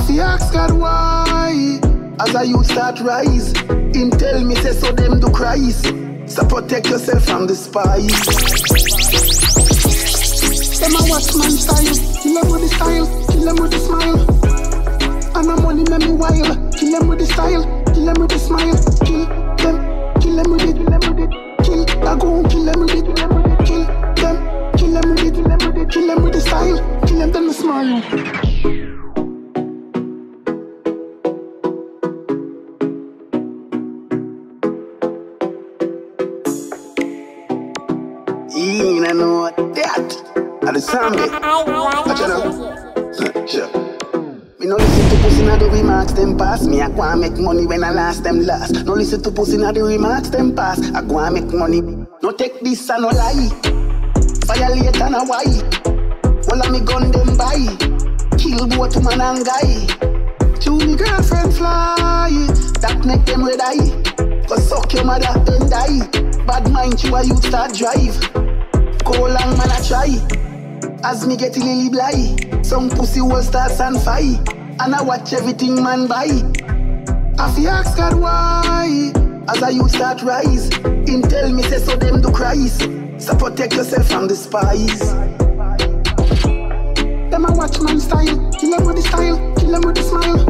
I fi ask God why. As I youth start rise, him tell me say so them do cries. So protect yourself from the spies. Them a watch man style, kill them with the style, kill them with the smile. And the money make me wild, kill them with the style, kill them with the smile, kill them, kill them with it, kill them with it, kill. I go kill them with it, kill them with it, kill them, kill them with it, kill them with with the style, kill them then the smile. You know that. At the zombie. Watch out now. Sure. Me no listen to pussy na the remarks them pass. Me I go and make money when I last them last. No listen to pussy na the remarks them pass. I go and make money. No take this and no lie. Violate and a why. All of me gun them buy. Kill both man and guy. To me girlfriend fly. That make them red eye. Cause suck your mother then die. Bad mind you a you start drive. Go long man I try. As me get lily blind, some pussy will start and fight. And I watch everything man buy. I fi ask God why. As I youth start rise, him tell me say so them do cries. So protect yourself from the spies. Them a watch man style, kill them with the style, kill them with the smile.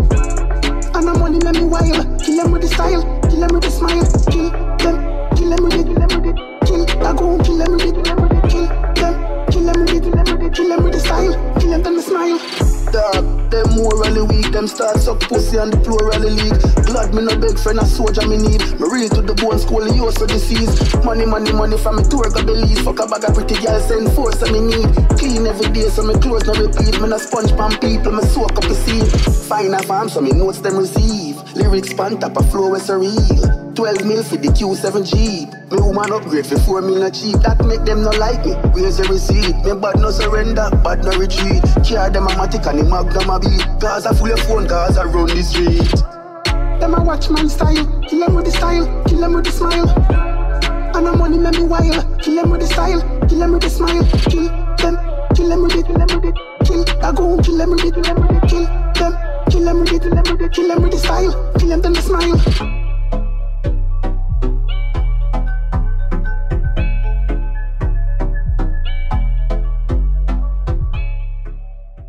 And the money make me wild, kill them with the style, kill them with the smile, kill them, kill them with it, kill them with it, them then the smile. Dog, them morally weak, them start suck pussy and the plurally league. Glad me no beg friend a soldier me need. Me real to the bone school, you also disease. Money, money, money from me tour got Belize. Fuck a bag of pretty girls, send force and me need. Clean every day so me clothes no repeat. Me no sponge pan people, me soak up the scene. Fine a farm so me notes them receive. Lyrics pan top a flow is a real. 12 mil for the Q7 Jeep. Me woman upgrade for 4 mil not cheap. That make them no like me. Where's the receipt? Me bad no surrender, bad no retreat. Care them a matic and the magnum a beat. Gaza full of phone, Gaza run the street. Them a watch man style, kill them with the style, kill them with the smile. And the money make me wild, kill them with the style, kill them with the smile, kill them, kill them with it, kill them with it, kill. I go kill them with it, kill them with it, kill them, kill them with it, kill them with with the style, kill them then the smile.